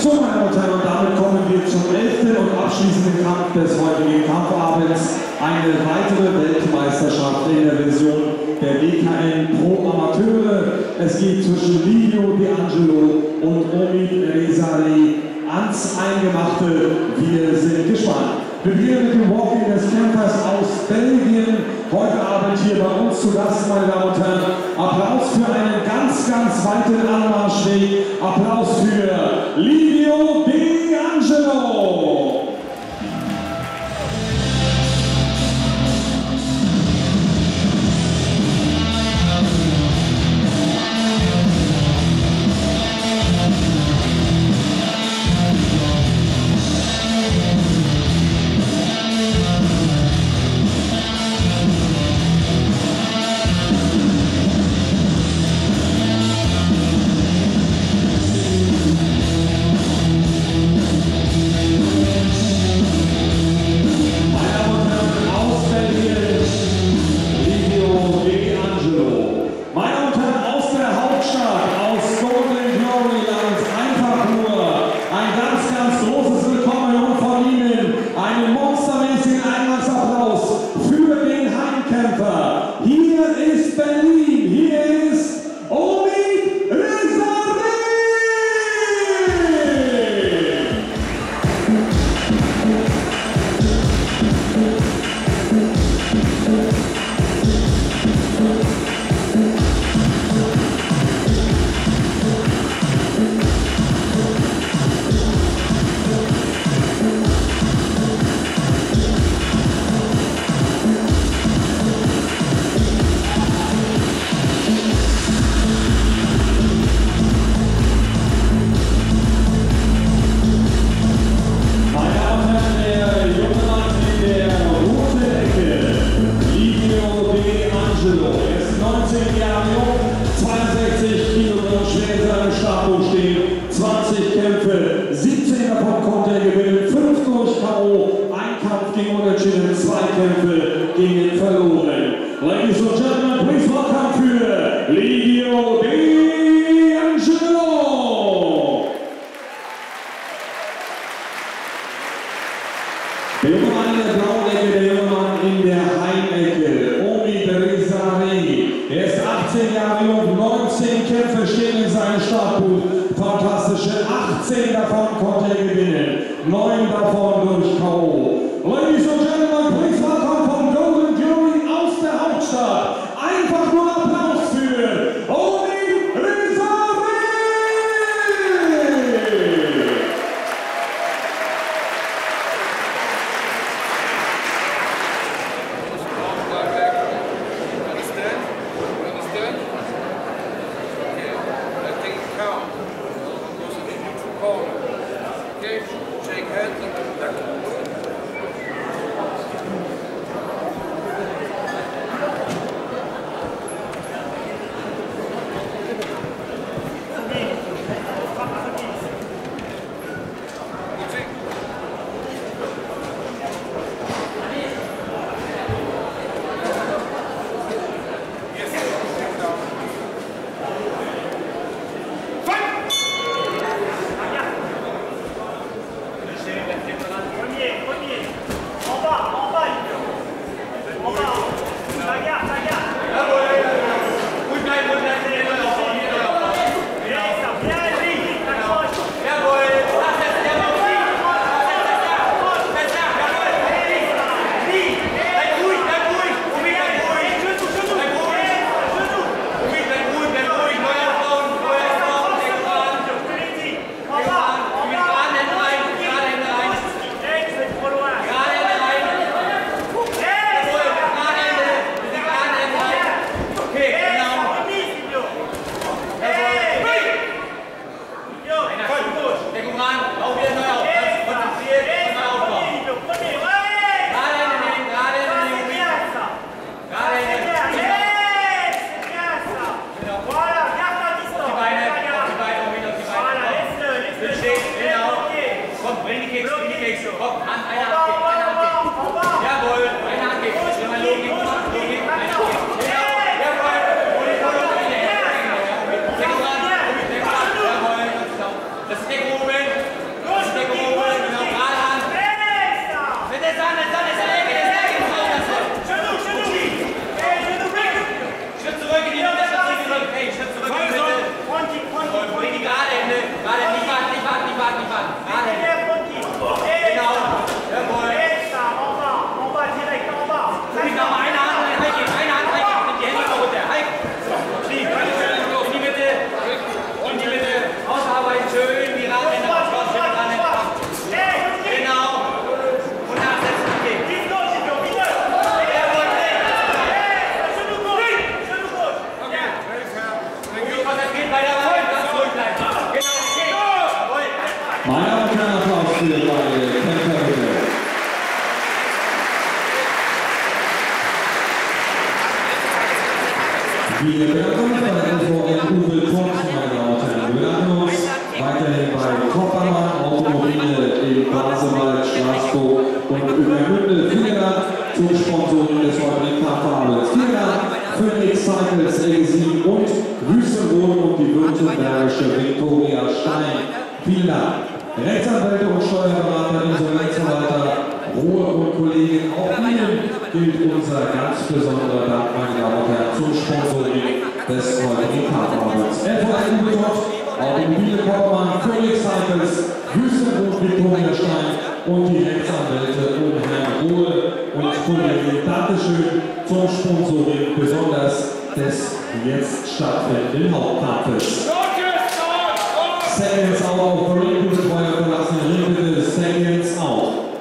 So, meine Damen und Herren, und damit kommen wir zum elften und abschließenden Kampf des heutigen Kampfabends. Eine weitere Weltmeisterschaft in der Version der WKN Pro Amateure. Es geht zwischen Livio D'Angelo und Omid Rezari ans Eingemachte. Wir sind gespannt. Wir beginnen mit dem Walking des Kämpfers aus Belgien. Heute Abend hier bei uns zu Gast, meine Damen und Herren. Applaus für einen ganz, ganz weiten Anmarschweg. Applaus für Livio D'Angelo. Meine gegen Unentschieden, zwei Kämpfe gegen verloren. Ladies and Gentlemen, please welcome für Livio D'Angelo! Der junge Mann in der blauen Ecke, der junge Mann in der Heimecke, Omi Rezari. Er ist 18 Jahre jung, 19 Kämpfe stehen in seinem Startbuch. Fantastische 18 davon konnte er gewinnen, 9 davon durch K.O. Ladies and Gentlemen, please welcome Kopf an einer Vielen Dank. Rechtsanwälte und Steuerberater, Insolvenzverwalter, Ruhe und Kollegen, auch Ihnen gilt unser ganz besonderer Dank, meine Damen und Herren, zum Sponsoring des heutigen Kampfabends. FVN Betont, Automobile Koppmann, Phoenix Cycles, Wüstenrot Viktoria Stein und die Rechtsanwälte um Herrn Ruhe und Kollegen. Dankeschön zum Sponsoring, besonders des jetzt stattfindenden Hauptkampfes. seconds out of Corinthians player the last limited seconds out.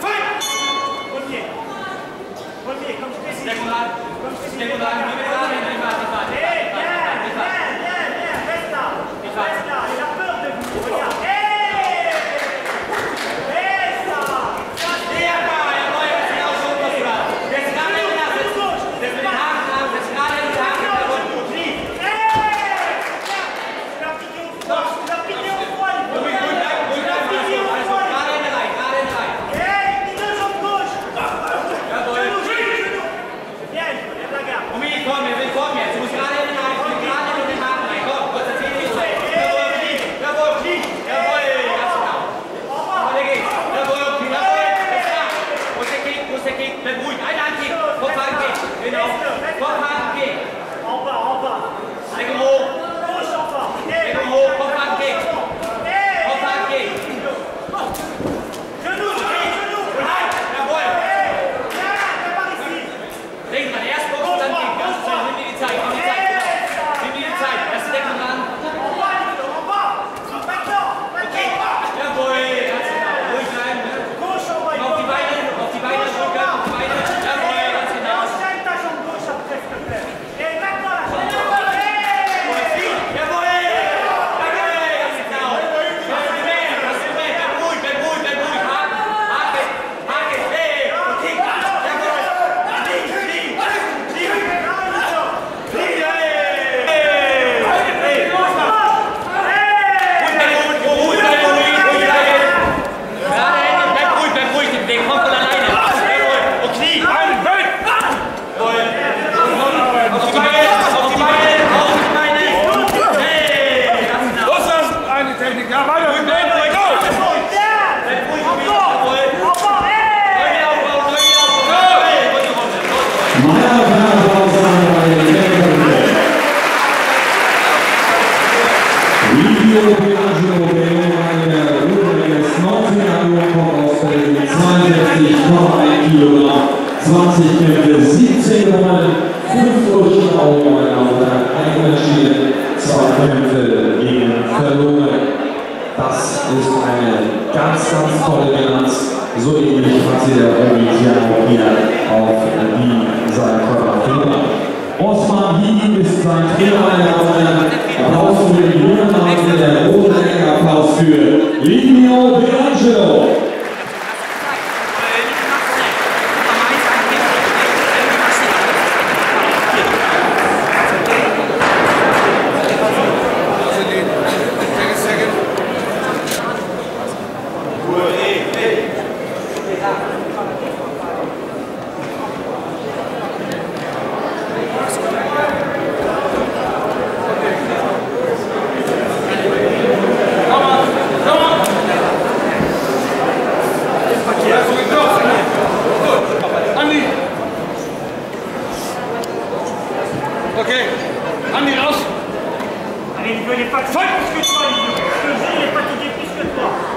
Fight! Come here, come here, come here. Stay alive, stay alive. Livio D'Angelo. Mais il veut les fatiguer plus que toi, il veut que les fatiguer plus que toi.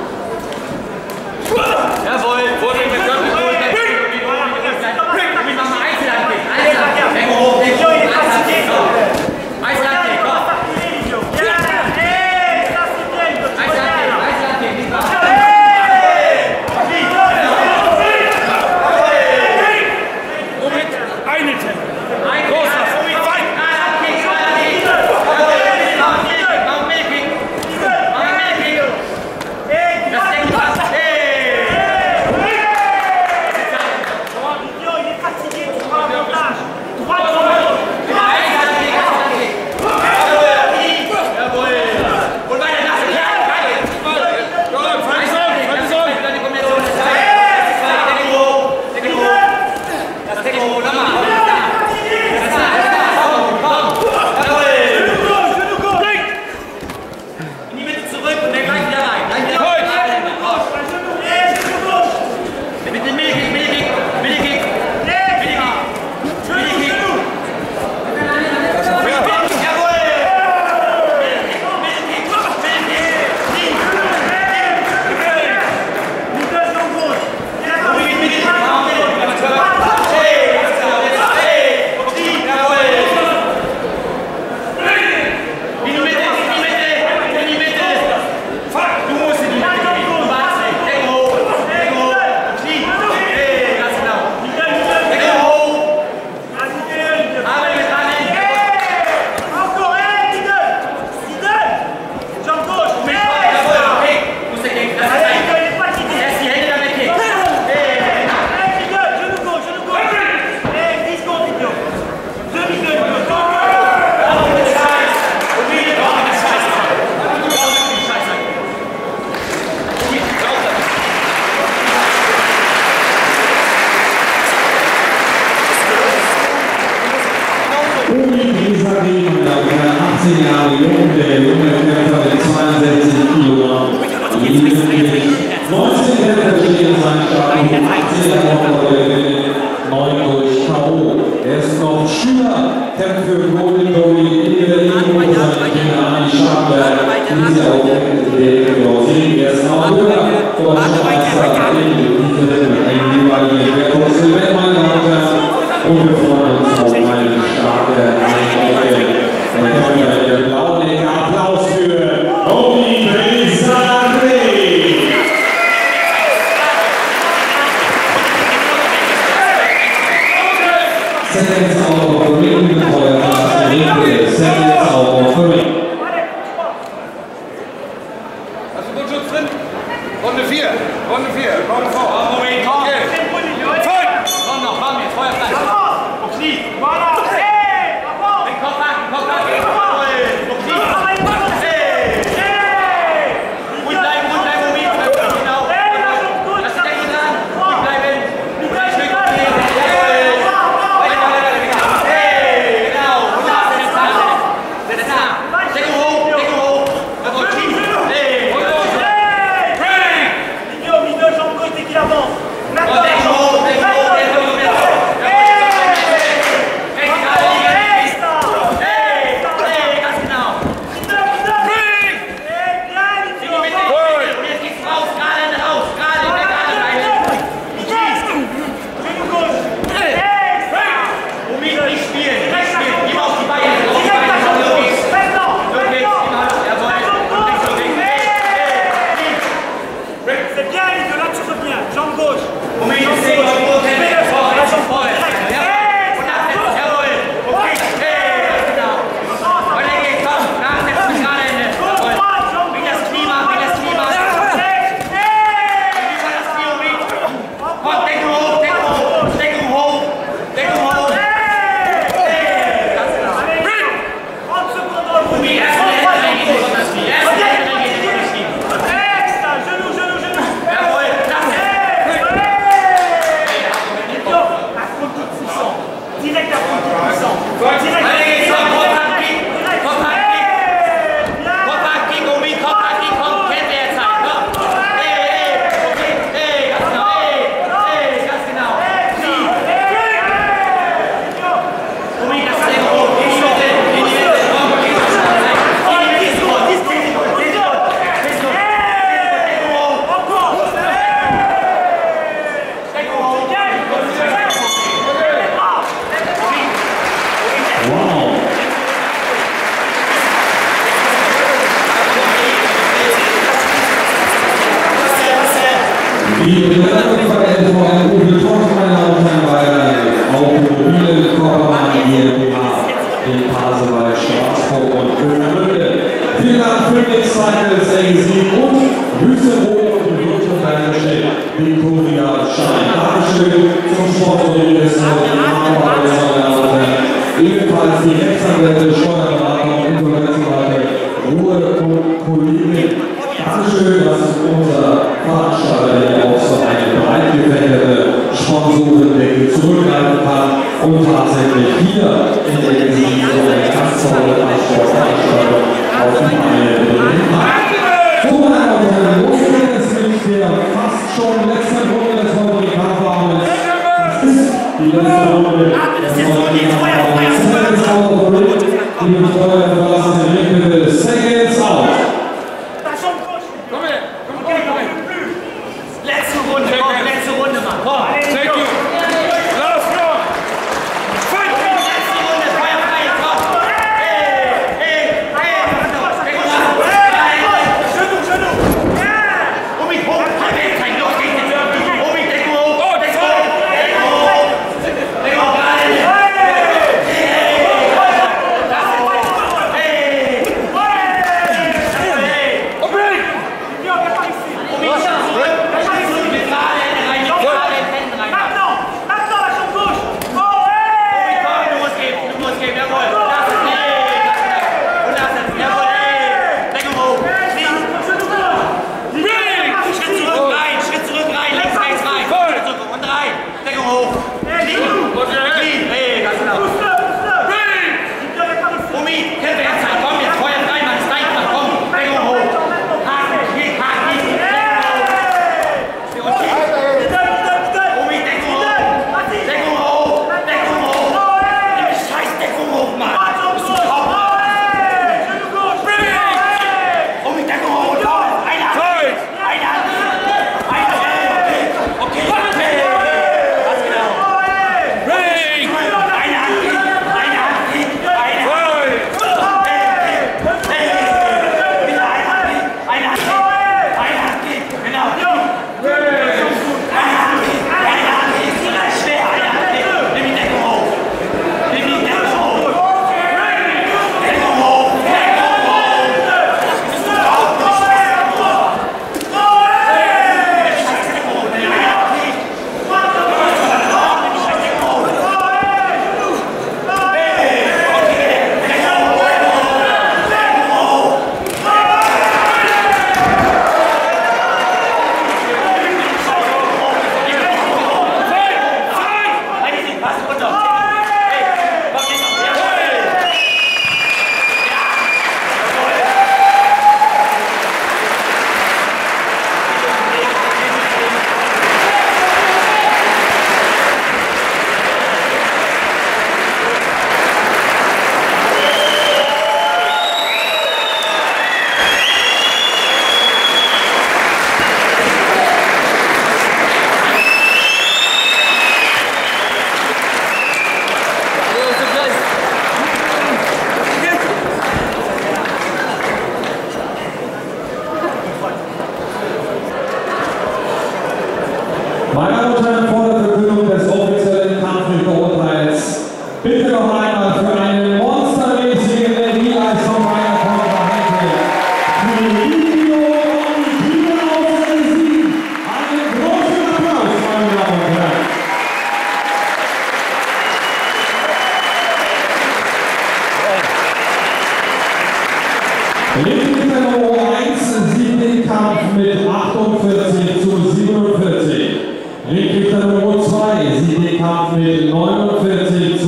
Meter Nummer 2, Siebenkampf mit 49.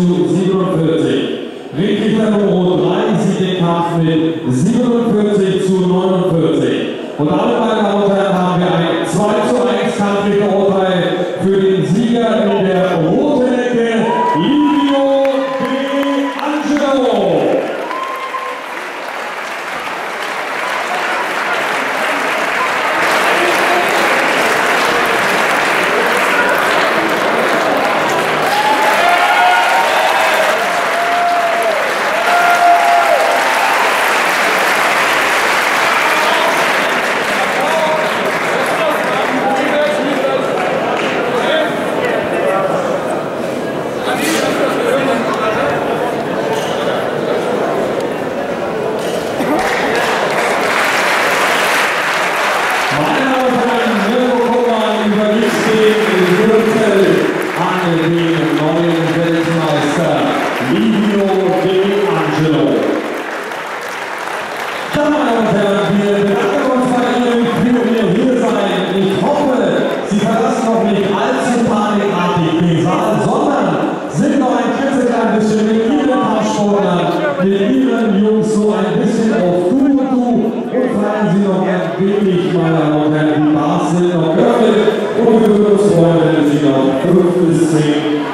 Publikumsfreunde, wenn Sie noch 5 bis 10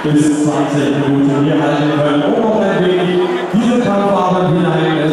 bis 20 Minuten. Hier halten können, um auch ein wenig diese Kampfarbeit hinein